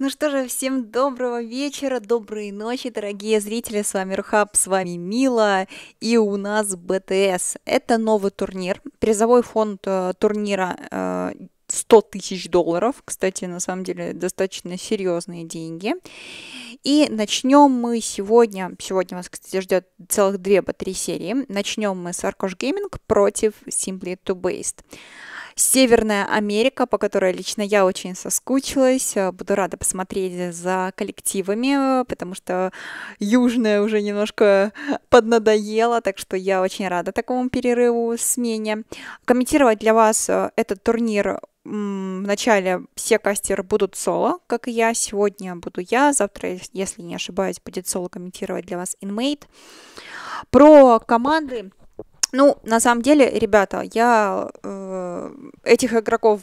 Ну что же, всем доброго вечера, доброй ночи, дорогие зрители, с вами Рухаб, с вами Мила, и у нас БТС. Это новый турнир, призовой фонд э, турнира э, 100 тысяч долларов, кстати, на самом деле достаточно серьезные деньги. И начнем мы сегодня, сегодня вас, кстати, ждет целых две батареи серии. Начнем мы с Arkosh Gaming против Simply to Based. Северная Америка, по которой лично я очень соскучилась. Буду рада посмотреть за коллективами, потому что Южная уже немножко поднадоела, так что я очень рада такому перерыву, смене. Комментировать для вас э, этот турнир Вначале все кастеры будут соло, как и я. Сегодня буду я, завтра, если не ошибаюсь, будет соло комментировать для вас инмейт. Про команды ну, на самом деле, ребята, я э, этих игроков,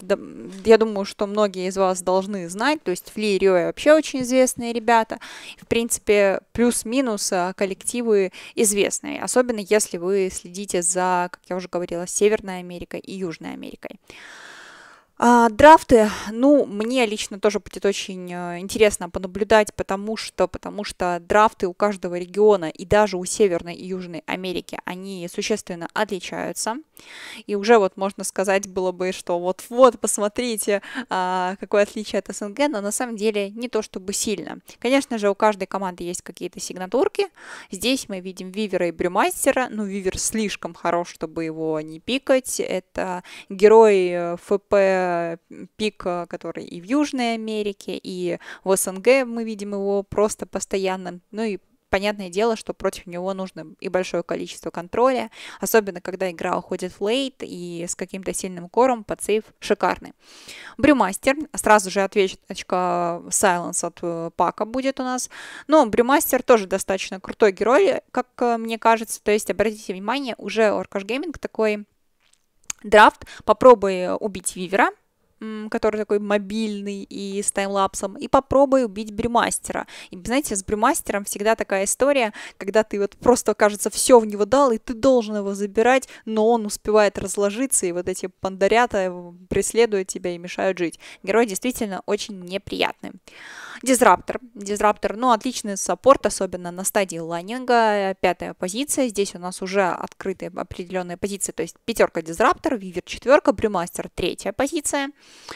я думаю, что многие из вас должны знать. То есть Фли и Рио вообще очень известные ребята. В принципе, плюс-минус э, коллективы известные. Особенно если вы следите за, как я уже говорила, Северной Америкой и Южной Америкой. А, драфты, ну, мне лично тоже будет очень э, интересно понаблюдать, потому что, потому что драфты у каждого региона и даже у Северной и Южной Америки, они существенно отличаются. И уже вот можно сказать было бы, что вот-вот, посмотрите, а, какое отличие от СНГ, но на самом деле не то чтобы сильно. Конечно же, у каждой команды есть какие-то сигнатурки. Здесь мы видим Вивера и Брюмастера, ну, Вивер слишком хорош, чтобы его не пикать. Это герой э, ФП пик, э, который и в Южной Америке, и в СНГ мы видим его просто постоянно. Ну и понятное дело, что против него нужно и большое количество контроля, особенно когда игра уходит в лейт и с каким-то сильным кором под сейф шикарный. Брюмастер, сразу же ответочка Silence от э, Пака будет у нас, но Брюмастер тоже достаточно крутой герой, как э, мне кажется, то есть обратите внимание, уже Orkash Gaming такой драфт, попробуй убить Вивера, который такой мобильный и с таймлапсом, и попробуй убить брюмастера. И, знаете, с брюмастером всегда такая история, когда ты вот просто, кажется, все в него дал, и ты должен его забирать, но он успевает разложиться, и вот эти пандарята преследуют тебя и мешают жить. Герой действительно очень неприятный. Disruptor. Disruptor, ну, отличный саппорт, особенно на стадии laning а. Пятая позиция. Здесь у нас уже открытые определенные позиции, то есть пятерка Disruptor, Weaver четверка, Brewmaster третья позиция.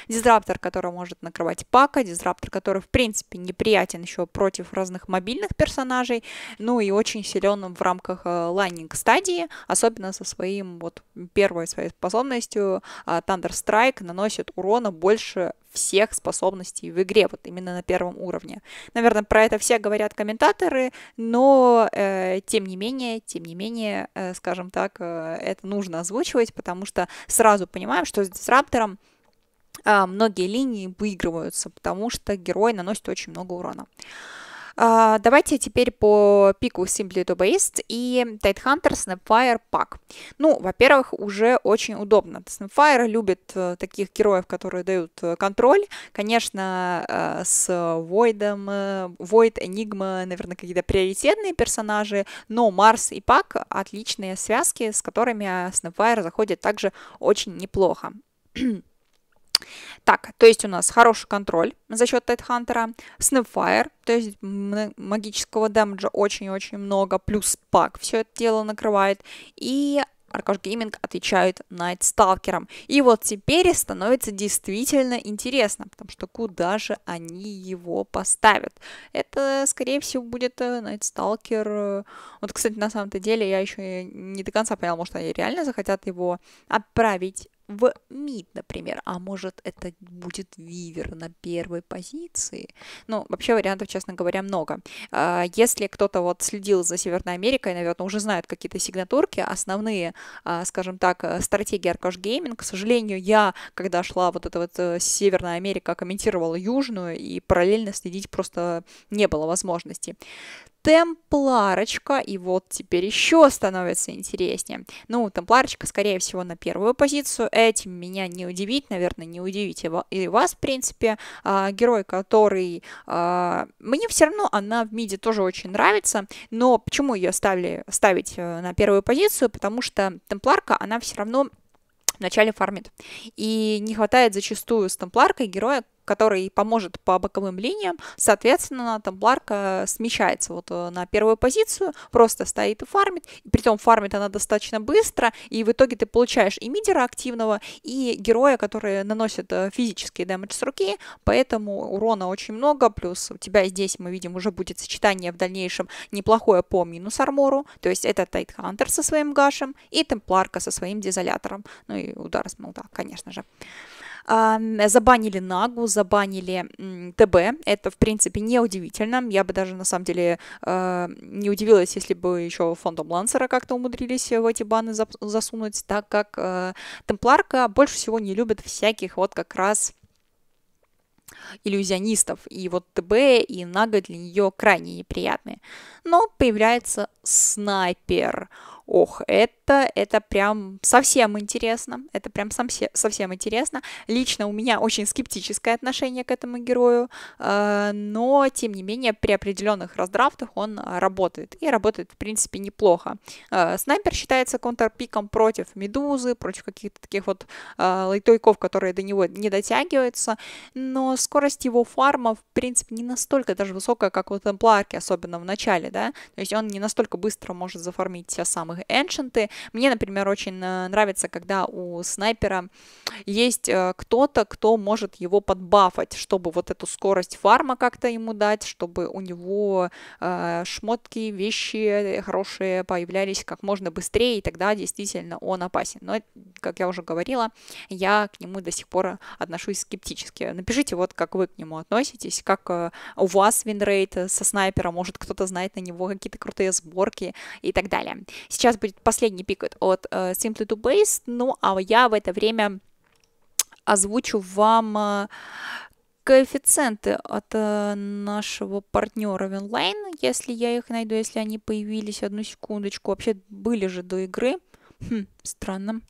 Disruptor, который может накрывать Puck а, Disruptor, который, в принципе, неприятен еще против разных мобильных персонажей, ну и очень силен в рамках э, laning стадии, особенно со своим вот первой своей способностью э, Thunder Strike наносит урона больше всех способностей в игре, вот именно на первом уровне. Наверное, про это все говорят комментаторы, но э, тем не менее, тем не менее, э, скажем так, э, это нужно озвучивать, потому что сразу понимаем, что с дисраптором многие линии выигрываются, потому что герой наносит очень много урона. Uh, давайте теперь по пику Simply to Based и Tidehunter Snapfire Pack. Ну, во-первых, уже очень удобно. Snapfire любит uh, таких героев, которые дают uh, контроль. Конечно, с Void, Void, Enigma, наверное, какие-то приоритетные персонажи, но Марс и Пак отличные связки, с которыми Snapfire заходит также очень неплохо. Так, то есть у нас хороший контроль за счет Тайтхантера, Snapfire, то есть магического дэмэджа очень-очень много, плюс пак все это дело накрывает, и Аркаш Гейминг отвечает Night Stalker. И вот теперь становится действительно интересно, потому что куда же они его поставят? Это, скорее всего, будет э, Night Stalker. Вот, кстати, на самом-то деле я еще не до конца поняла, может, они реально захотят его отправить в мид, например, а может это будет вивер на первой позиции. Ну, вообще вариантов, честно говоря, много. А, если кто-то вот следил за Северной Америкой, наверное, уже знает какие-то сигнатурки, основные, а, скажем так, э, стратегии Arcash Gaming. К сожалению, я, когда шла вот эта вот э, Северная Америка, комментировала Южную, и параллельно следить просто не было возможности темпларочка, и вот теперь еще становится интереснее. Ну, темпларочка, скорее всего, на первую позицию. Этим меня не удивить, наверное, не удивить и вас, в принципе. А, герой, который... А, мне все равно она в миде тоже очень нравится, но почему ее ставили, ставить э, на первую позицию? Потому что темпларка, она все равно вначале фармит. И не хватает зачастую с темпларкой героя, который поможет по боковым линиям, соответственно, темпларка смещается вот э, на первую позицию, просто стоит и фармит, и притом фармит она достаточно быстро, и в итоге ты получаешь и мидера активного, и героя, который наносит э, физический дэмэдж с руки, поэтому урона очень много, плюс у тебя здесь, мы видим, уже будет сочетание в дальнейшем неплохое по минус армору, то есть это Тайтхантер со своим гашем и темпларка со своим дизолятором, ну и удар с молота, конечно же забанили Нагу, забанили ТБ. Это, в принципе, неудивительно. Я бы даже, на самом деле, а, не удивилась, если бы еще фондом Лансера как-то умудрились в эти баны засунуть, так как а, Темпларка больше всего не любит всяких вот как раз иллюзионистов. И вот ТБ и Нага для нее крайне неприятные. Но появляется снайпер. Ох, это, это прям совсем интересно. Это прям совсем, интересно. Лично у меня очень скептическое отношение к этому герою, э, но, тем не менее, при определенных раздрафтах он работает. И работает, в принципе, неплохо. Э, снайпер считается контрпиком против Медузы, против каких-то таких вот э, лайтойков, которые до него не дотягиваются. Но скорость его фарма, в принципе, не настолько даже высокая, как у Темпларки, особенно в начале, да. То есть он не настолько быстро может зафармить те самых эншенты. Мне, например, очень э, нравится, когда у снайпера есть э, кто-то, кто может его подбафать, чтобы вот эту скорость фарма как-то ему дать, чтобы у него э, шмотки, вещи хорошие появлялись как можно быстрее, и тогда действительно он опасен. Но, как я уже говорила, я к нему до сих пор отношусь скептически. Напишите вот, как вы к нему относитесь, как у вас winrate со снайпера, может кто-то знает на него какие-то крутые сборки и так далее. Сейчас будет последний пик от э, simply TOOBASED, ну а я в это время озвучу вам э, коэффициенты от э, нашего партнера Winline, если я их найду, если они появились, одну секундочку, вообще были же до игры, хм, странно.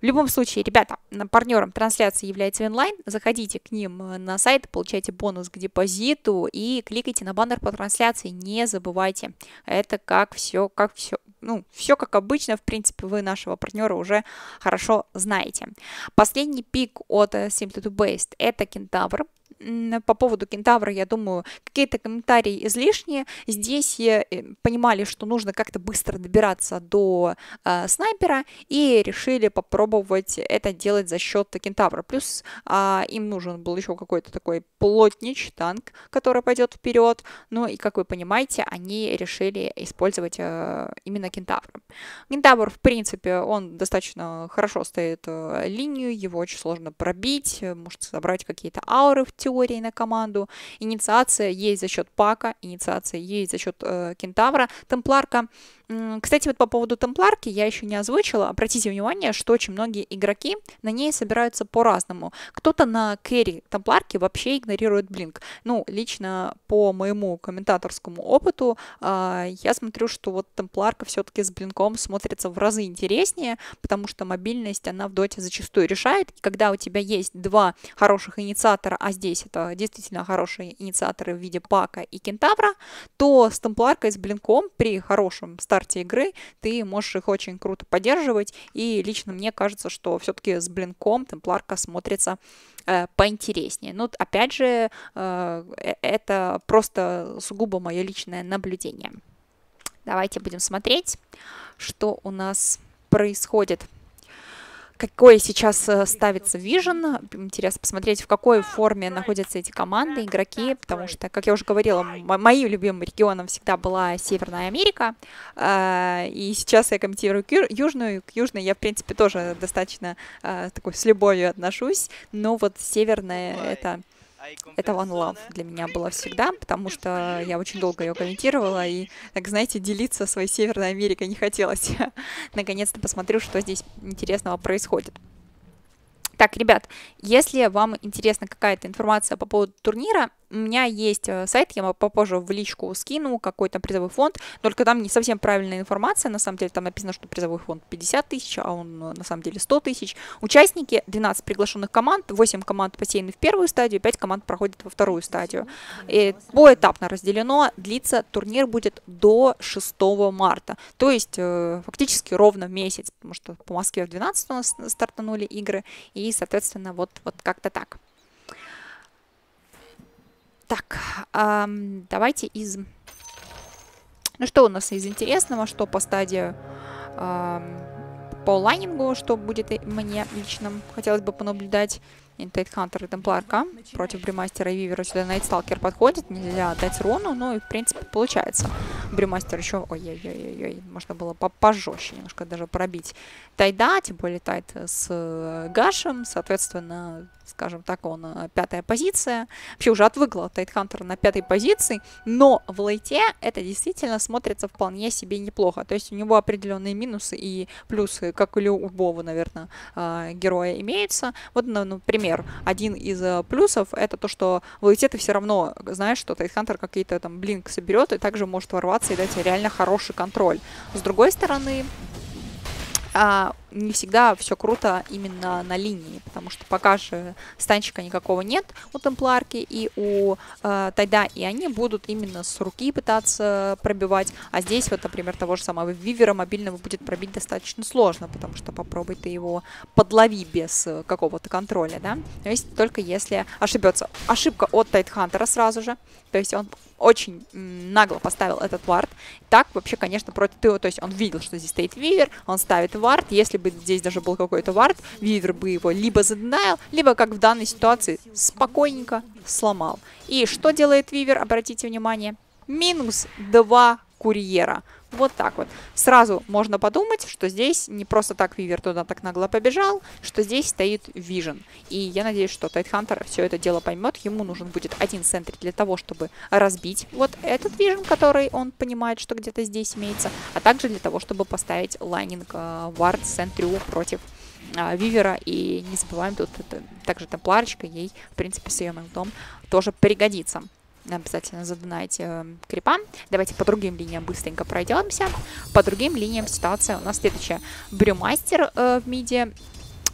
В любом случае, ребята, партнером трансляции является Winline. Заходите к ним э, на сайт, получайте бонус к депозиту и кликайте на баннер по трансляции. Не забывайте. Это как все, как все, ну, все как обычно, в принципе, вы нашего партнера уже хорошо знаете. Последний пик от э, Simply to Based это Кентавр по поводу кентавра, я думаю, какие-то комментарии излишние. Здесь э, понимали, что нужно как-то быстро добираться до э, снайпера и решили попробовать это делать за счет кентавра. Плюс э, им нужен был еще какой-то такой плотнич, танк, который пойдет вперед. Ну и, как вы понимаете, они решили использовать э, именно кентавра. Кентавр, в принципе, он достаточно хорошо стоит э, линию, его очень сложно пробить, может собрать какие-то ауры в теории на команду. Инициация есть за счет Пака, инициация есть за счет э, Кентавра. Темпларка кстати, вот по поводу темпларки я еще не озвучила. Обратите внимание, что очень многие игроки на ней собираются по-разному. Кто-то на керри темпларки вообще игнорирует блинк. Ну, лично по моему комментаторскому опыту э, я смотрю, что вот темпларка все-таки с блинком смотрится в разы интереснее, потому что мобильность она в доте зачастую решает. И когда у тебя есть два хороших инициатора, а здесь это действительно хорошие инициаторы в виде Пака и Кентавра, то с темпларкой, с блинком при хорошем старте старте игры, ты можешь их очень круто поддерживать, и лично мне кажется, что все-таки с блинком темпларка смотрится э, поинтереснее. Но опять же, э, э, это просто сугубо мое личное наблюдение. Давайте будем смотреть, что у нас происходит какой сейчас э, ставится Vision. Интересно посмотреть, в какой форме находятся эти команды, игроки, потому что, как я уже говорила, моим любимым регионом всегда была Северная Америка, а, и сейчас я комментирую Южную, к Южной я, в принципе, тоже достаточно а, такой с любовью отношусь, но вот Северная — это это One Love для меня было всегда, потому что я очень долго ее комментировала, и, так знаете, делиться своей Северной Америкой не хотелось. Наконец-то посмотрю, что здесь интересного происходит. Так, ребят, если вам интересна какая-то информация по поводу турнира, у меня есть э, сайт, я попозже в личку скину, какой-то призовой фонд, только там не совсем правильная информация, на самом деле там написано, что призовой фонд 50 тысяч, а он э, на самом деле 100 тысяч. Участники, 12 приглашенных команд, 8 команд посеяны в первую стадию, 5 команд проходят во вторую стадию. И поэтапно разделено, длится турнир будет до 6 марта, то есть э, фактически ровно месяц, потому что по Москве в 12 у нас стартанули игры, и, соответственно, вот, вот как-то так. Эм, давайте из... Ну что у нас из интересного, что по стадии... Эм, по лайнингу, что будет мне лично хотелось бы понаблюдать. Интейт Хантер и Темпларка против Бримастера и Вивера. Сюда Найтсталкер подходит, нельзя дать руну, но и в принципе получается. Бримастер еще, ой-ой-ой, можно было пожестче немножко даже пробить. Тайда, тем более Тайд с Гашем, соответственно, скажем так, он э, пятая позиция. Вообще уже отвыкла от Тайтхантера на пятой позиции, но в лейте это действительно смотрится вполне себе неплохо. То есть у него определенные минусы и плюсы, как и у любого, наверное, э, героя имеются. Вот, например, один из э, плюсов это то, что в лейте ты все равно знаешь, что Тайтхантер какие-то там блинк соберет и также может ворваться и дать реально хороший контроль. С другой стороны, а, не всегда все круто именно на линии, потому что пока же станчика никакого нет у темпларки и у э, Тайда, и они будут именно с руки пытаться пробивать, а здесь вот, например, того же самого Вивера мобильного будет пробить достаточно сложно, потому что попробуй ты его подлови без какого-то контроля, да, то есть только если ошибется. Ошибка от Тайтхантера сразу же, то есть он очень нагло поставил этот вард. Так вообще, конечно, против то есть он видел, что здесь стоит Вивер, он ставит вард. Если бы здесь даже был какой-то вард, Вивер бы его либо заденаил, либо, как в данной ситуации, спокойненько сломал. И что делает Вивер, обратите внимание? Минус 2 курьера. Вот так вот. Сразу можно подумать, что здесь не просто так Weaver туда так нагло побежал, что здесь стоит vision. И я надеюсь, что Tidehunter все это дело поймет. Ему нужен будет один sentry для того, чтобы разбить вот этот vision, который он понимает, что где-то здесь имеется, а также для того, чтобы поставить laning э, ward sentry против э, Weaver а. И не забываем, тут это, также Темпларочка ей, в принципе, с ее meld ом тоже пригодится обязательно задонайте э, крипа. Давайте по другим линиям быстренько пройдемся. По другим линиям ситуация у нас следующая. Брюмастер э, в миде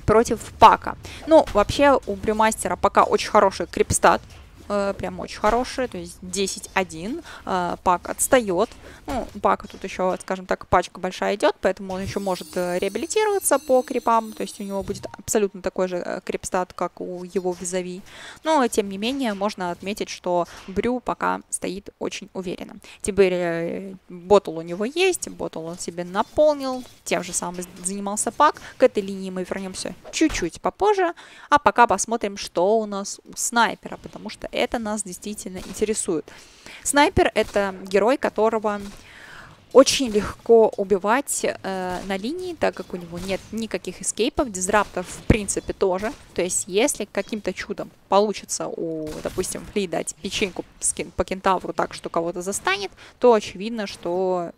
против Пака. Ну, вообще у Брюмастера пока очень хороший крипстат прям очень хорошие, то есть 10-1, э, пак отстает, ну, пака тут еще, скажем так, пачка большая идет, поэтому он еще может э, реабилитироваться по крипам, то есть у него будет абсолютно такой же э, крипстат, как у его визави, но, тем не менее, можно отметить, что Брю пока стоит очень уверенно. Теперь э, ботл у него есть, ботл он себе наполнил, тем же самым занимался пак, к этой линии мы вернемся чуть-чуть попозже, а пока посмотрим, что у нас у снайпера, потому что это нас действительно интересует. Снайпер — это герой, которого очень легко убивать э, на линии, так как у него нет никаких эскейпов, дизраптов в принципе тоже. То есть если каким-то чудом получится у, допустим, Фли дать печеньку по кентавру так, что кого-то застанет, то очевидно, что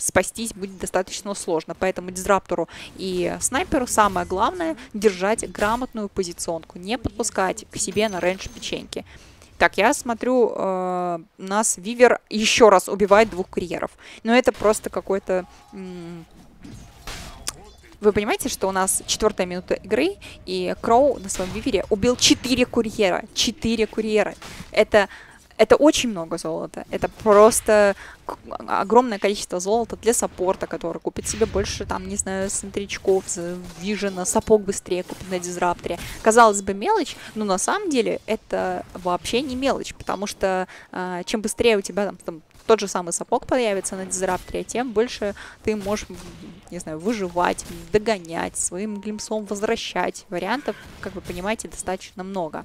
спастись будет достаточно сложно. Поэтому дизраптору и снайперу самое главное держать грамотную позиционку, не подпускать к себе на рейндж печеньки. Так, я смотрю, э, нас Вивер еще раз убивает двух курьеров. Но это просто какой-то... Вы понимаете, что у нас четвертая минута игры, и Кроу на своем вивере убил четыре курьера. Четыре курьера. Это это очень много золота. Это просто огромное количество золота для саппорта, который купит себе больше, там, не знаю, центричков, вижена, сапог быстрее купит на дизрапторе. Казалось бы, мелочь, но на самом деле это вообще не мелочь, потому что э, чем быстрее у тебя там, там тот же самый сапог появится на дизрапторе, тем больше ты можешь, не знаю, выживать, догонять, своим глимсом возвращать. Вариантов, как вы понимаете, достаточно много.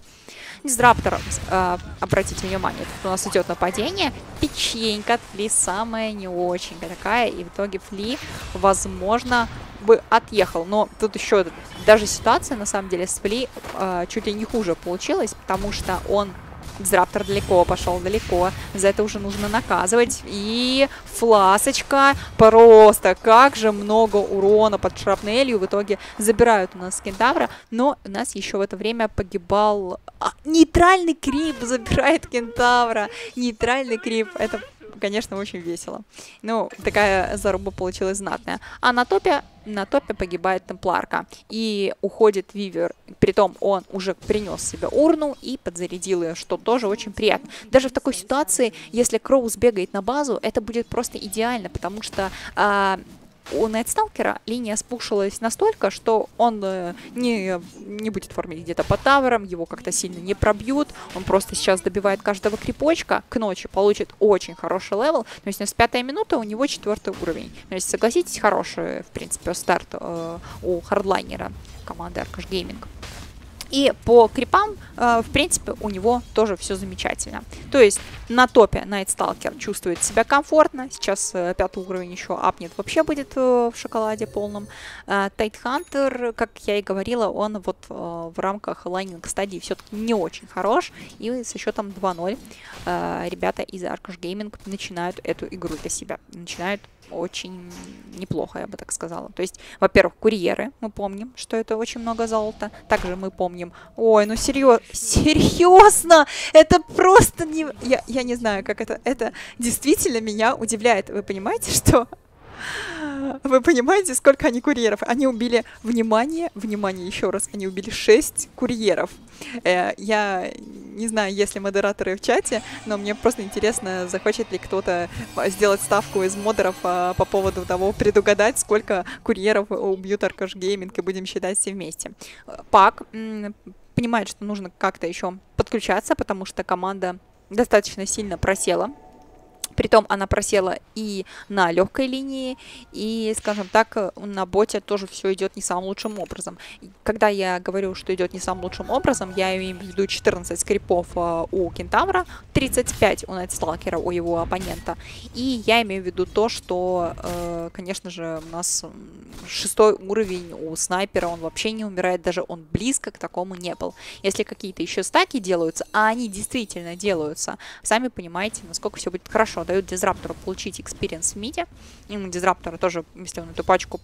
Дизраптор, э, обратите внимание, тут у нас идет нападение. Печенька Фли самая не очень такая, и в итоге Фли, возможно, бы отъехал. Но тут еще даже ситуация, на самом деле, с Фли э, чуть ли не хуже получилась, потому что он Дизраптор далеко пошел, далеко. За это уже нужно наказывать. И фласочка. Просто как же много урона под шрапнелью. В итоге забирают у нас кентавра. Но у нас еще в это время погибал... А, нейтральный крип забирает кентавра. Нейтральный крип. Это конечно, очень весело. Ну, такая заруба получилась знатная. А на топе, на топе погибает Темпларка. И уходит Вивер. Притом он уже принес себе урну и подзарядил ее, что тоже очень приятно. Даже в такой ситуации, если Кроу сбегает на базу, это будет просто идеально, потому что... А, у Найтсталкера линия спушилась настолько, что он э, не, не будет формить где-то по таверам, его как-то сильно не пробьют, он просто сейчас добивает каждого крипочка, к ночи получит очень хороший level, то есть у нас пятая минута, у него четвертый уровень. То есть, согласитесь, хороший, в принципе, старт э, у хардлайнера команды Arkosh Gaming. И по крипам, э, в принципе, у него тоже все замечательно. То есть на топе Stalker чувствует себя комфортно. Сейчас э, пятый уровень еще апнет, вообще будет э, в шоколаде полном. Hunter, как я и говорила, он вот в рамках laning стадии все-таки не очень хорош. И со счетом 2-0 э, ребята из Arcash Gaming начинают эту игру для себя. Начинают очень неплохо, я бы так сказала. То есть, во-первых, курьеры, мы помним, что это очень много золота. Также мы помним, ой, ну серьезно, серьезно, это просто не... Я, я не знаю, как это... Это действительно меня удивляет. Вы понимаете, что вы понимаете, сколько они курьеров? Они убили, внимание, внимание еще раз, они убили 6 курьеров. Э, я не знаю, есть ли модераторы в чате, но мне просто интересно, захочет ли кто-то сделать ставку из модеров а, по поводу того, предугадать, сколько курьеров убьют Аркаш Гейминг, и будем считать все вместе. Пак понимает, что нужно как-то еще подключаться, потому что команда достаточно сильно просела Притом она просела и на легкой линии, и, скажем так, на боте тоже все идет не самым лучшим образом. Когда я говорю, что идет не самым лучшим образом, я имею в виду 14 крипов э, у Кентавра, 35 у Night Stalker а, у его оппонента. И я имею в виду то, что, э, конечно же, у нас шестой уровень у снайпера, он вообще не умирает, даже он близко к такому не был. Если какие-то еще стаки делаются, а они действительно делаются, сами понимаете, насколько все будет хорошо дают Disruptor у получить experience в миде. Ему дизраптора тоже, если он эту пачку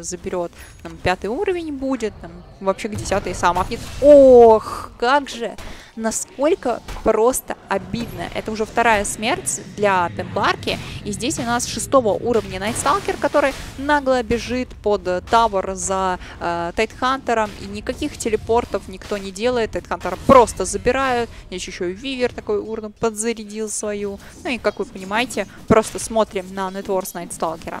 заберет, там, пятый уровень будет, там, вообще к десятый сам апнет. Ох, как же! Насколько просто обидно. Это уже вторая смерть для Темпларки. И здесь у нас шестого уровня Найтсталкер, который нагло бежит под Тавер за э, Тайтхантером. И никаких телепортов никто не делает. Тайтхантера просто забирают. Здесь еще и Вивер такой урну подзарядил свою. Ну и, как вы понимаете, просто смотрим на Нетворс Найтсталкера.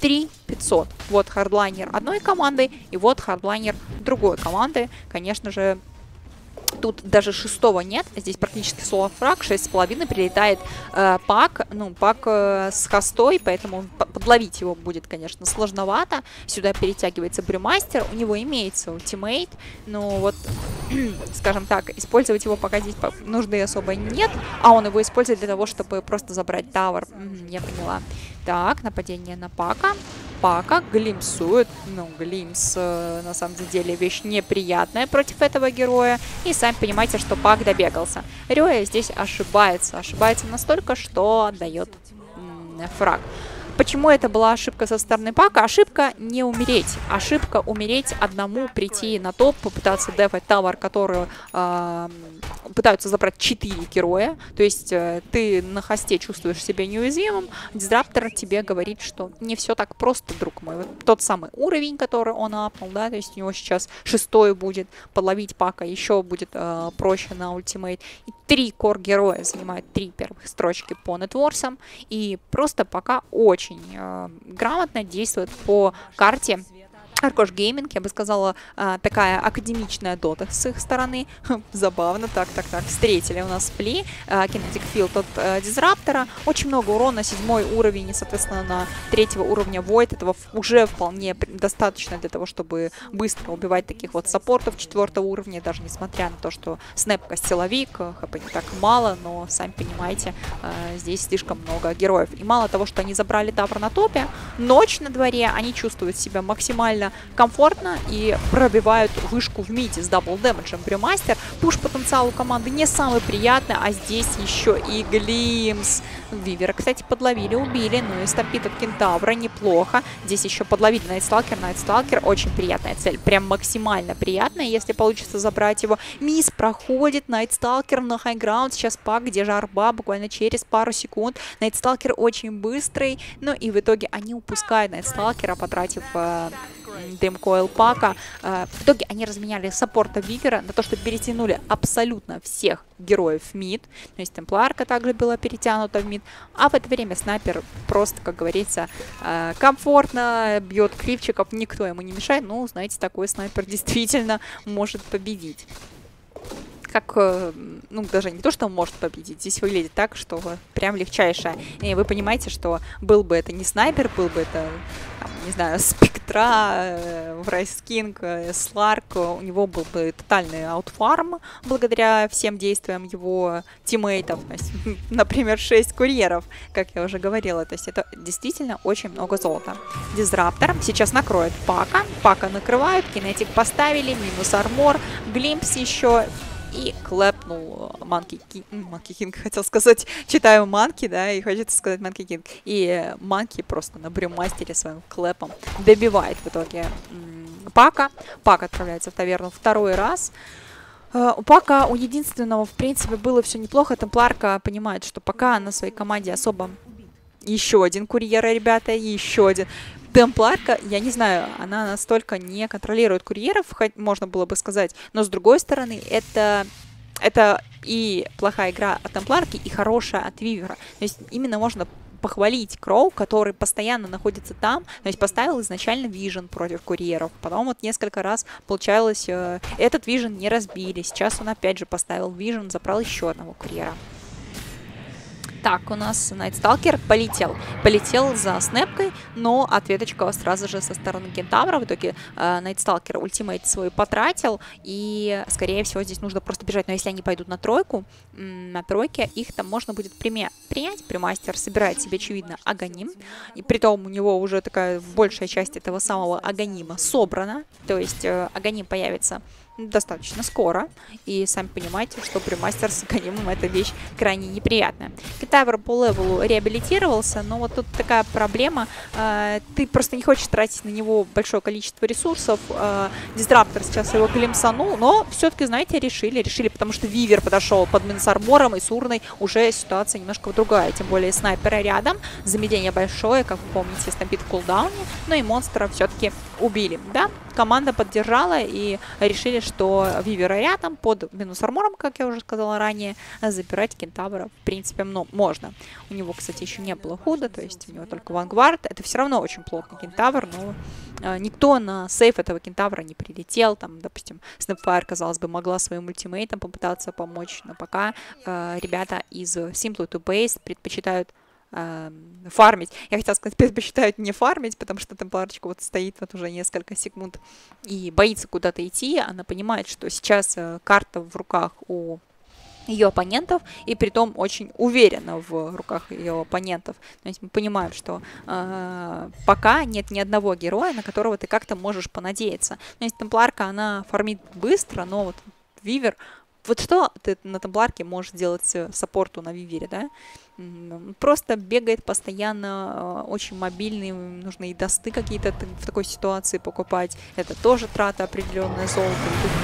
3 500. Вот хардлайнер одной команды и вот хардлайнер другой команды. Конечно же, Тут даже шестого нет, здесь практически соло фраг, шесть с половиной прилетает э, пак, ну, пак э, с хостой, поэтому подловить его будет, конечно, сложновато. Сюда перетягивается брюмастер, у него имеется ультимейт, но вот, скажем так, использовать его пока здесь нужды особо нет, а он его использует для того, чтобы просто забрать тавер. я поняла. Так, нападение на пака. Пака глимсует. Ну, глимс э, на самом деле вещь неприятная против этого героя. И сами понимаете, что Пак добегался. Рёя здесь ошибается. Ошибается настолько, что отдает фраг. Почему это была ошибка со стороны Пака? Ошибка не умереть. Ошибка умереть одному, прийти на топ, попытаться дефать тавер, которую э, пытаются забрать 4 героя. То есть э, ты на haste чувствуешь себя неуязвимым. Disruptor тебе говорит, что не все так просто, друг мой. Вот тот самый уровень, который он апнул, да, то есть у него сейчас шестой будет. Подловить Puck а еще будет э, проще на ultimate. И три core -героя занимают три первых строчки по networth ам. И просто пока очень очень э, грамотно действует по карте Arkosh Gaming, я бы сказала, а, такая академичная дота с их стороны. Забавно, так, так, так. Встретили у нас Пли, Kinetic Field от э, Дизраптора. Очень много урона, седьмой уровень, и, соответственно, на третьего уровня Void. Этого уже вполне достаточно для того, чтобы быстро убивать таких вот саппортов четвертого уровня, даже несмотря на то, что снэпка силовик, э, хп не так мало, но, сами понимаете, здесь слишком много героев. И мало того, что они забрали тавр на топе, ночь на дворе, они чувствуют себя максимально комфортно и пробивают вышку в миде с double damage ем. Brewmaster, пуш потенциал у команды не самый приятный, а здесь еще и Glimpse. Weaver а, кстати, подловили, убили, ну и stomp идет от Кентавра неплохо. Здесь еще подловили Night Stalker, Night Stalker, очень приятная цель, прям максимально приятная, если получится забрать его. Мисс проходит, Night Stalker на high ground, сейчас Puck, где же арба, буквально через пару секунд. Night Stalker очень быстрый, ну и в итоге они упускают Night Stalker а, потратив э, Дымкойл Пака. Э, в итоге они разменяли саппорта Вивера на то, что перетянули абсолютно всех героев в мид. То есть Темпларка также была перетянута в мид. А в это время снайпер просто, как говорится, э, комфортно бьет кривчиков, никто ему не мешает. Ну, знаете, такой снайпер действительно может победить как, э, ну, даже не то, что может победить, здесь выглядит так, что прям легчайшее. И вы понимаете, что был бы это не снайпер, был бы это, там, не знаю, Spectre, э, Wraith King, э, Slark, у него был бы тотальный outfarm благодаря всем действиям его тиммейтов. То есть, например, 6 курьеров, как я уже говорила. То есть это действительно очень много золота. Disruptor сейчас накроет Puck а. Puck а накрывают, kinetic поставили, минус armor, glimpse еще и клепнул Monkey King, Monkey King хотел сказать, читаю Monkey, да, и хочется сказать Monkey King. И Monkey просто на Brewmaster е своим клепом добивает в итоге Пака. Пак отправляется в таверну второй раз. Э, у Пака, у единственного, в принципе, было все неплохо. Темпларка понимает, что пока на своей команде особо еще один курьер, ребята, еще один. Темпларка, я не знаю, она настолько не контролирует курьеров, можно было бы сказать, но с другой стороны, это это и плохая игра от Темпларки, и хорошая от Вивера. То есть именно можно похвалить Кроу, который постоянно находится там, то есть поставил изначально Вижен против курьеров, потом вот несколько раз получалось, э, этот Вижен не разбили, сейчас он опять же поставил Вижен, забрал еще одного курьера. Так, у нас Найтсталкер полетел. Полетел за снэпкой, но ответочка сразу же со стороны Кентавра. В итоге э, Найтсталкер ультимейт свой потратил, и, скорее всего, здесь нужно просто бежать. Но если они пойдут на тройку, на тройке их там можно будет принять. Примастер собирает себе, очевидно, Аганим. И при том у него уже такая большая часть этого самого Аганима собрана. То есть э, Аганим появится достаточно скоро. И сами понимаете, что при мастер с Ганимом эта вещь крайне неприятная. Китайвер по левелу реабилитировался, но вот тут такая проблема. Э, ты просто не хочешь тратить на него большое количество ресурсов. Э, Disruptor сейчас его glimpse анул, но все-таки, знаете, решили. Решили, потому что Weaver подошел под минус armor ом и с Урной уже ситуация немножко другая. Тем более снайпера рядом. Замедление большое, как вы помните, stomp и в кулдауне. Но и монстра все-таки убили. Да, команда поддержала и решили, что Weaver а рядом под минус armor ом, как я уже сказала ранее, забирать кентавра в принципе ну, можно. У него, кстати, еще не было худа, то есть у него только Vanguard. Это все равно очень плотный кентавр, но э, никто на сейф этого кентавра не прилетел. Там, допустим, Snapfire, казалось бы, могла своим ультимейтом попытаться помочь, но пока э, ребята из Simple to Base предпочитают э, фармить. Я хотела сказать, предпочитают не фармить, потому что темпларочка вот стоит вот уже несколько секунд и боится куда-то идти. Она понимает, что сейчас э, карта в руках у ее оппонентов, и при том очень уверенно в руках ее оппонентов. То есть мы понимаем, что э, пока нет ни одного героя, на которого ты как-то можешь понадеяться. То есть темпларка, она фармит быстро, но вот Вивер, вот что ты на темпларке можешь сделать э, саппорту на Вивере, да? Просто бегает постоянно, а, очень мобильный, нужно и досты какие-то в такой ситуации покупать. Это тоже трата определенная золото.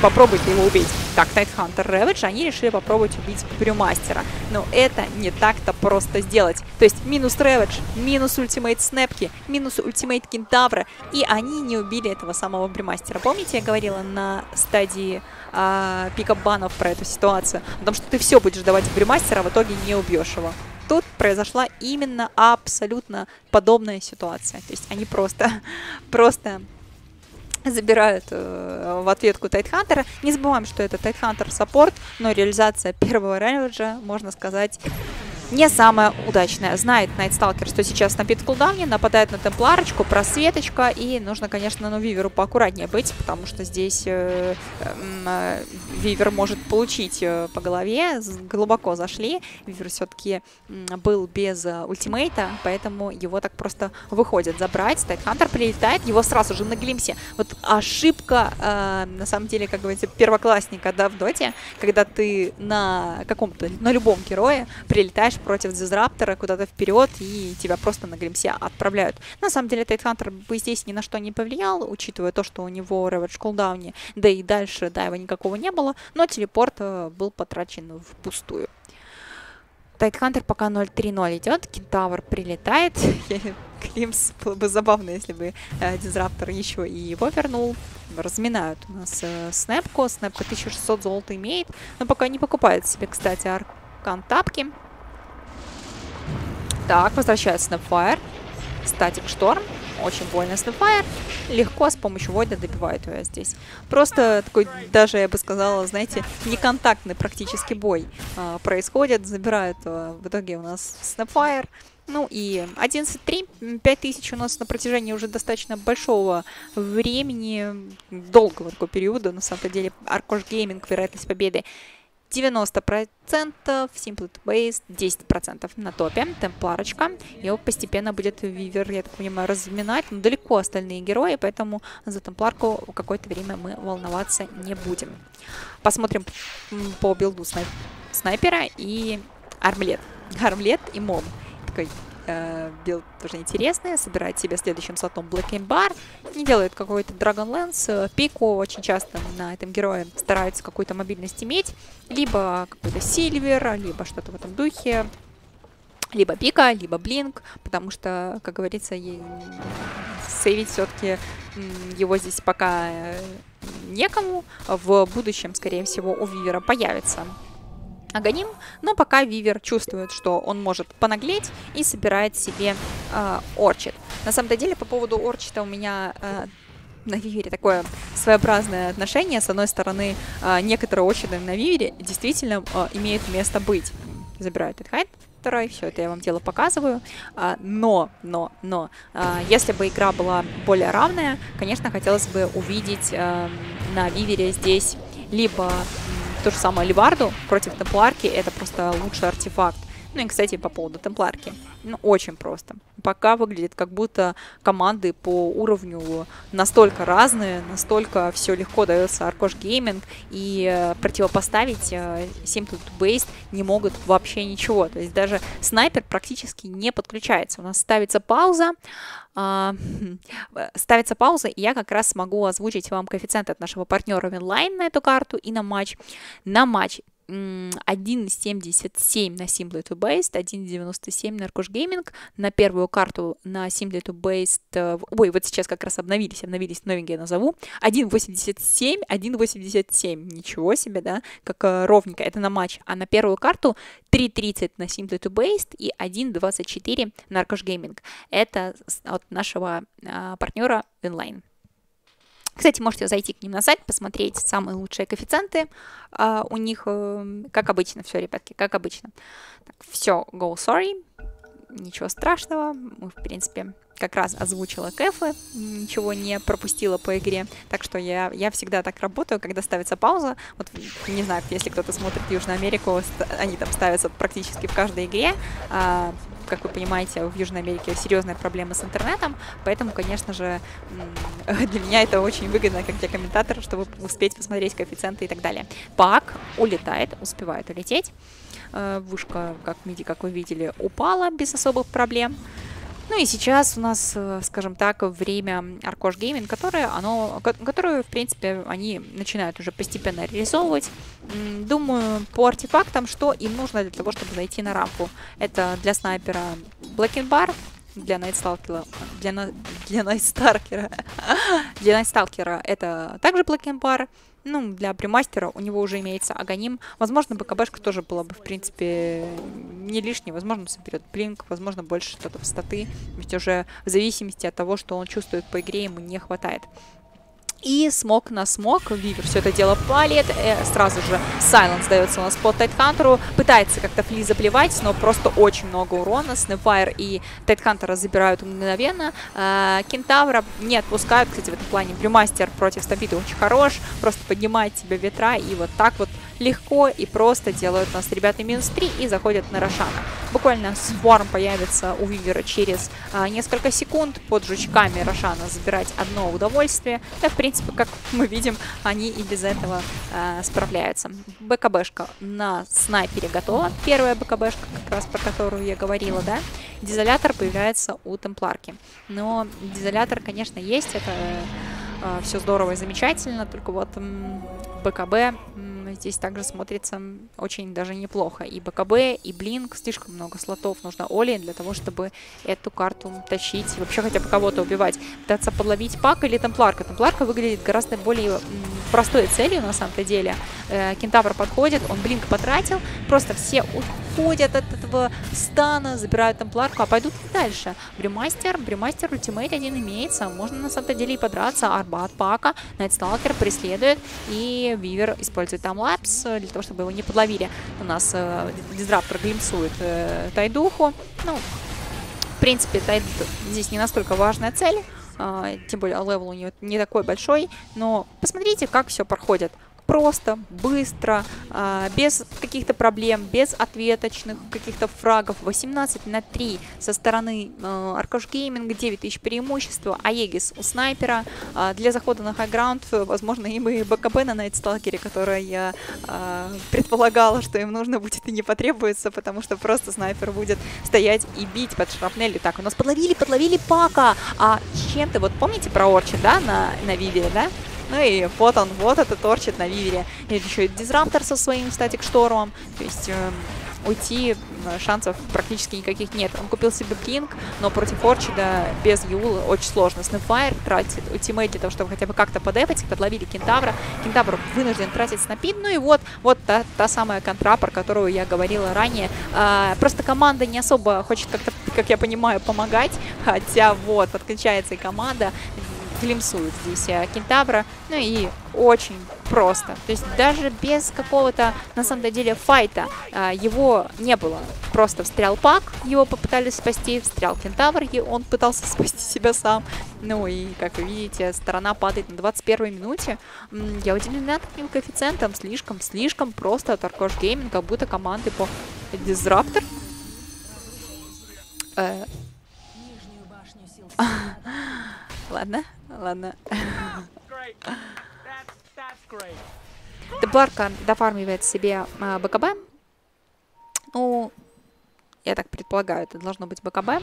Попробуйте его убить. Так, Тайтхантер Рэвидж, они решили попробовать убить Брюмастера. Но это не так-то просто сделать. То есть минус Рэвидж, минус ультимейт Снэпки, минус ультимейт Кентавра, и они не убили этого самого Брюмастера. Помните, я говорила на стадии а, пикап-банов про эту ситуацию? О том, что ты все будешь давать Брюмастера, а в итоге не убьешь его тут произошла именно абсолютно подобная ситуация. То есть они просто, просто забирают э, в ответку Тайтхантера. Не забываем, что это Тайтхантер саппорт, но реализация первого рейнджа, можно сказать, не самая удачная. Знает Найтсталкер, что сейчас на кулдауне, нападает на темпларочку, просветочка, и нужно, конечно, ну, Виверу поаккуратнее быть, потому что здесь э, э, Вивер может получить э, по голове, глубоко зашли. Вивер все-таки э, был без э, ультимейта, поэтому его так просто выходит забрать. Тайтхантер прилетает, его сразу же на глимсе. Вот ошибка, э, на самом деле, как говорится, первоклассника, да, в доте, когда ты на каком-то, на любом герое прилетаешь против дизраптора куда-то вперед, и тебя просто на глимсе отправляют. На самом деле, Тайтхантер бы здесь ни на что не повлиял, учитывая то, что у него Ravage кулдауне, да и дальше дайва никакого не было, но телепорт э, был потрачен впустую. Тайтхантер пока 0-3-0 идет, Кентавр прилетает. Климс было бы забавно, если бы э, Дизраптор еще и его вернул. Разминают у нас э, Снэпку. Снэпка 1600 золота имеет, но пока не покупает себе, кстати, аркан тапки. Так, возвращается Снэпфайр. Статик Шторм. Очень больно Снэпфайр. Легко с помощью Войда добивает ее здесь. Просто такой, даже я бы сказала, знаете, неконтактный практически бой э, происходит. Забирают э, в итоге у нас Снэпфайр. Ну и 11.3, 5000 у нас на протяжении уже достаточно большого времени, долгого такого периода, на самом деле, Аркош Гейминг, вероятность победы 90%, Simple Base 10% на топе, темпларочка. Его постепенно будет Вивер, я так понимаю, разминать, но далеко остальные герои, поэтому за темпларку какое-то время мы волноваться не будем. Посмотрим по билду снайп снайпера и армлет. Армлет и мом такой э, билд тоже интересный. Собирает себе следующим слотом Black Bar. Не делает какой-то Dragon Lance. Э, пику очень часто на этом герое стараются какую-то мобильность иметь. Либо какой-то Silver, либо что-то в этом духе. Либо Пика, либо Blink. Потому что, как говорится, сейвить все-таки его здесь пока э, некому. В будущем, скорее всего, у Weaver а появится Аганим, но пока Вивер чувствует, что он может понаглеть и собирает себе э, Орчит. На самом деле, по поводу Орчита у меня э, на Вивере такое своеобразное отношение. С одной стороны, э, некоторые Орчиты на Вивере действительно э, имеют место быть. Забирают этот хайт, второй, все это я вам дело показываю. А, но, но, но, если бы игра была более равная, конечно, хотелось бы увидеть на Вивере здесь либо то же самое Ливарду против Темпларки, это просто лучший артефакт. Ну и, кстати, по поводу Темпларки. Ну, очень просто. Пока выглядит, как будто команды по уровню настолько разные, настолько все легко дается Arkosh Gaming, и э, противопоставить э, simply TOOBASED не могут вообще ничего. То есть даже снайпер практически не подключается. У нас ставится пауза, ставится пауза, и я как раз смогу озвучить вам коэффициент от нашего партнера Winline на эту карту и на матч. На матч 1.77 на Simply to Based, 1.97 на Arkush Gaming. На первую карту на Simply to Based, э, ой, вот сейчас как раз обновились, обновились, новенькие назову. 1.87, 1.87, ничего себе, да, как э, ровненько, это на матч. А на первую карту 3.30 на Simply to Based и 1.24 на Arkush Gaming. Это от нашего а, партнера Inline. Кстати, можете зайти к ним на сайт, посмотреть самые лучшие коэффициенты. Uh, у них, uh, как обычно, все, ребятки, как обычно. Так, все, go sorry. Ничего страшного. Мы, в принципе, как раз озвучила кэфы, ничего не пропустила по игре. Так что я, я всегда так работаю, когда ставится пауза. Вот, не знаю, если кто-то смотрит Южную Америку, они там ставятся практически в каждой игре. Uh, как вы понимаете, в Южной Америке серьезные проблемы с интернетом, поэтому, конечно же, для меня это очень выгодно, как для комментатора, чтобы успеть посмотреть коэффициенты и так далее. Пак улетает, успевает улететь. Э, вышка, как, как вы видели, упала без особых проблем. Ну и сейчас у нас, э, скажем так, время Arcosh Gaming, которое, оно, которое, в принципе, они начинают уже постепенно реализовывать. Думаю, по артефактам, что им нужно для того, чтобы зайти на рампу. Это для снайпера Bar, для Найтсталкера, для, для Найтсталкера, для Найтсталкера это также Bar, ну, для примастера у него уже имеется Аганим. Возможно, БКБшка тоже была бы, в принципе, не лишней. Возможно, соберет Блинк, возможно, больше что-то в статы. Ведь уже в зависимости от того, что он чувствует по игре, ему не хватает. И смог на смог. Вивер все это дело палит. Э, сразу же Сайленс дается у нас по Тайтхантеру. Пытается как-то Фли заплевать, но просто очень много урона. Снэпфайр и Тайтхантера забирают мгновенно. Э, Кентавра не отпускают. Кстати, в этом плане Блюмастер против Стампида очень хорош. Просто поднимает себе ветра и вот так вот легко и просто делают нас ребята минус 3 и заходят на Рошана. Буквально сворм появится у Вивера через а, несколько секунд. Под жучками Рошана забирать одно удовольствие. Да, в принципе, как мы видим, они и без этого а, справляются. БКБшка на снайпере готова. Первая БКБшка, как раз про которую я говорила, да. Дизолятор появляется у Темпларки. Но дизолятор, конечно, есть. Это э, все здорово и замечательно. Только вот БКБ здесь также смотрится очень даже неплохо. И БКБ, и Блинк, слишком много слотов нужно Оли для того, чтобы эту карту тащить, вообще хотя бы кого-то убивать. Пытаться подловить Пак или Темпларка. Темпларка выглядит гораздо более простой целью на самом-то деле. Э, Кентавр подходит, он Блинк потратил, просто все уходят от этого стана, забирают Темпларку, а пойдут дальше. Бримастер, Бримастер ультимейт один имеется, можно на самом-то деле и подраться. Арбат Пака, Найтсталкер преследует, и Weaver использует там lapse для того, чтобы его не подловили. У нас э, Disruptor glimpse ует э, Tide уху. Ну, в принципе, Tide здесь не настолько важная цель. Uh, тем более level у нее не такой большой, но посмотрите, как все проходит просто, быстро, а, без каких-то проблем, без ответочных каких-то фрагов. 18 на 3 со стороны э, Arkosh Gaming, 9 тысяч преимущества, Aegis у снайпера. А, для захода на high ground, возможно, им и БКБ на Night Stalker е, которое я а, предполагала, что им нужно будет и не потребуется, потому что просто снайпер будет стоять и бить под шрапнелью. Так, у нас подловили, подловили Puck а! А чем ты, вот помните про Orchid, да, на, на Weaver е, да? Ну и вот он, вот этот Orchid на Weaver е. И еще и Disruptor со своим static storm ом. То есть э, уйти шансов практически никаких нет. Он купил себе Blink, но против Орчида без Юла очень сложно. Снэпфайр тратит ультимейт для того, чтобы хотя бы как-то подефать, подловили Кентавра. Кентавр вынужден тратить снапид. Ну и вот, вот та, та самая контра, про которую я говорила ранее. А, просто команда не особо хочет как-то, как я понимаю, помогать. Хотя вот, подключается и команда глимсует здесь э, кентавра. Ну и очень просто. То есть даже без какого-то, на самом деле, файта э, его не было. Просто встрял Puck, его попытались спасти, встрял кентавр, и он пытался спасти себя сам. Ну и, как вы видите, сторона падает на 21 минуте. Я удивлена таким коэффициентом. Слишком, слишком просто от Arkosh Gaming, как будто команды по Disruptor. Э, ладно. Ладно. Дебларка дофармивает себе э, БКБ. Ну, я так предполагаю, это должно быть БКБ.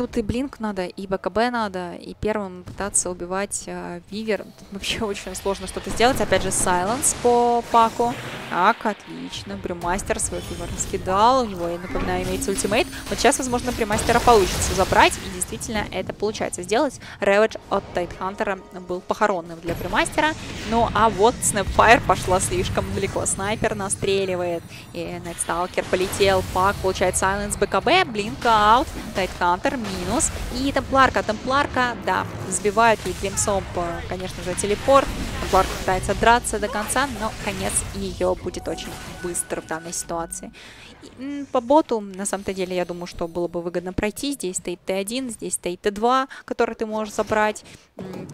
Тут и Блинк надо, и БКБ надо, и первым пытаться убивать э, Вивер. Тут вообще очень сложно что-то сделать. Опять же, Сайленс по паку. Так, отлично. Брюмастер свой фивер раскидал. У него, я напоминаю, имеется ультимейт. Вот сейчас, возможно, Брюмастера получится забрать. И действительно это получается сделать. Рэвидж от Тайтхантера был похоронным для Брюмастера. Ну, а вот Снэпфайр пошла слишком далеко. Снайпер настреливает. И Найтсталкер полетел. Пак получает Сайленс БКБ. Блинка аут. Тайтхантер минус. И Темпларка. Темпларка, да, сбивают ей Глимсом, конечно же, телепорт. Темпларка пытается драться до конца, но конец ее будет очень быстро в данной ситуации. По боту, на самом-то деле, я думаю, что было бы выгодно пройти. Здесь стоит Т1, здесь стоит Т2, который ты можешь забрать.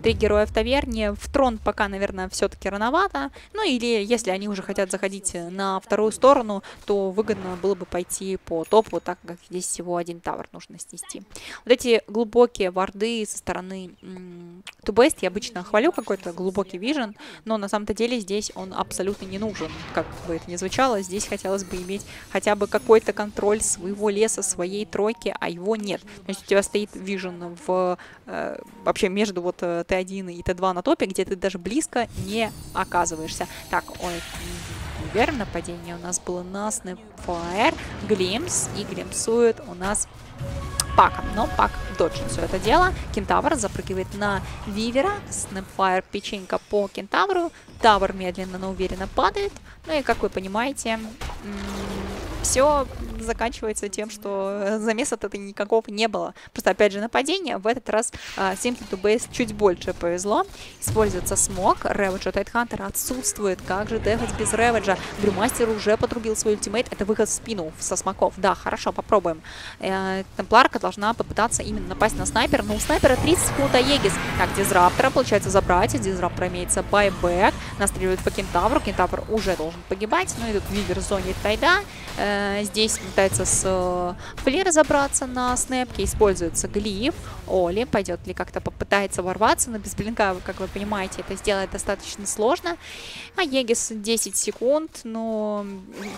Три героя в таверне. В трон пока, наверное, все-таки рановато. Ну или если они уже хотят заходить на вторую сторону, то выгодно было бы пойти по топу, так как здесь всего один тавер нужно снести. Вот эти глубокие варды со стороны Тубест, я обычно хвалю какой-то глубокий вижен, но на самом-то деле здесь он абсолютно не нужен, как бы это ни звучало. Здесь хотелось бы иметь хотя бы какой-то контроль своего леса, своей тройки, а его нет. То у тебя стоит вижен в, э, вообще между вот Т1 э, и Т2 на топе, где ты даже близко не оказываешься. Так, ой, верно, нападение у нас было на Снэпфайр, Глимс, и глимсует у нас Пака. Но Пак доджит все это дело. Кентавр запрыгивает на Вивера. Снэпфайр печенька по Кентавру. Тавр медленно, но уверенно падает. Ну и, как вы понимаете, все заканчивается тем, что замеса-то никакого не было. Просто, опять же, нападение. В этот раз uh, Simply to Base чуть больше повезло. Используется смог. Рэвиджа Тайтхантера отсутствует. Как же дефать без Рэвиджа? Брюмастер уже потрубил свой ультимейт. Это выход в спину со смоков. Да, хорошо, попробуем. Э, Темпларка должна попытаться именно напасть на снайпера. Но у снайпера 30 секунд Аегис. Так, Дизраптора получается забрать. Дизраптора имеется байбек. Настреливает по Кентавру. Кентавр уже должен погибать. Ну и тут Вивер в зоне Тайда. Э, здесь пытается с э, Фли разобраться на снэпке, используется глиф. Оли пойдет ли как-то попытается ворваться, но без блинка, как вы понимаете, это сделать достаточно сложно. А Егис 10 секунд, но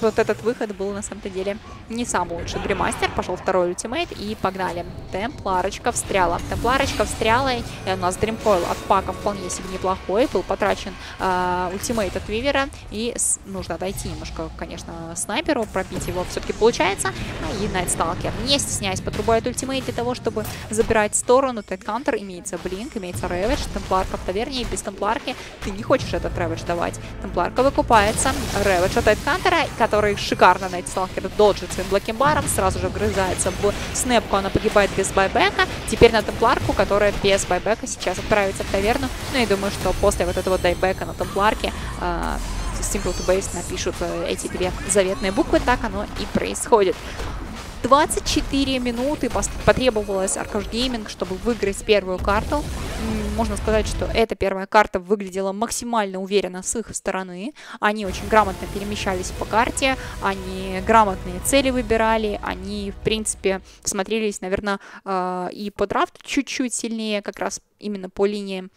вот этот выход был на самом-то деле не самый лучший. Бримастер пошел второй ультимейт и погнали. Темпларочка встряла. Темпларочка встряла, и у нас Дримкойл от Пака вполне себе неплохой. Был потрачен э, ультимейт от Вивера, и с, нужно дойти немножко, конечно, снайперу, пробить его все-таки получается. Ну и Найтсталкер, не стесняясь, потрубает ультимейт для того, чтобы забирать сторону. Тайткантер, имеется Блинк, имеется Рэвидж, Темпларка в таверне, и без Темпларки ты не хочешь этот Рэвидж давать. Темпларка выкупается, Рэвидж от Тайткантера, который шикарно Найтсталкер доджит своим блокимбаром, сразу же вгрызается в снэпку, она погибает без байбека. Теперь на Темпларку, которая без байбека сейчас отправится в таверну. Ну и думаю, что после вот этого дайбека на Темпларке э, Simple to Base напишут э, эти две заветные буквы, так оно и происходит. 24 минуты потребовалось Arcash Gaming, чтобы выиграть первую карту. Можно сказать, что эта первая карта выглядела максимально уверенно с их стороны. Они очень грамотно перемещались по карте, они грамотные цели выбирали, они, в принципе, смотрелись, наверное, э, и по драфту чуть-чуть сильнее, как раз именно по линии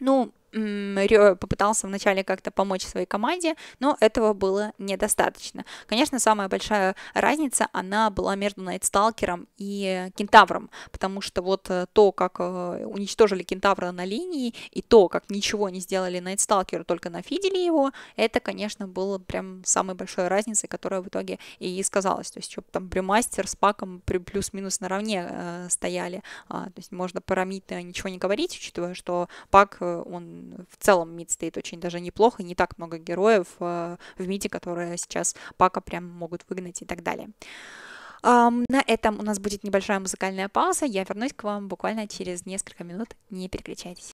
ну, попытался вначале как-то помочь своей команде, но этого было недостаточно. Конечно, самая большая разница, она была между Найтсталкером и Кентавром, потому что вот э, то, как э, уничтожили Кентавра на линии, и то, как ничего не сделали Найтсталкеру, только нафидели его, это, конечно, было прям самой большой разницей, которая в итоге и сказалась. То есть, что там Бремастер с Паком плюс-минус наравне э, стояли. А, то есть, можно про Мита ничего не говорить, учитывая, что Пак, э, в целом мид стоит очень даже неплохо, не так много героев э, в миде, которые сейчас пака прям могут выгнать и так далее. На этом у нас будет небольшая музыкальная пауза. Я вернусь к вам буквально через несколько минут. Не переключайтесь.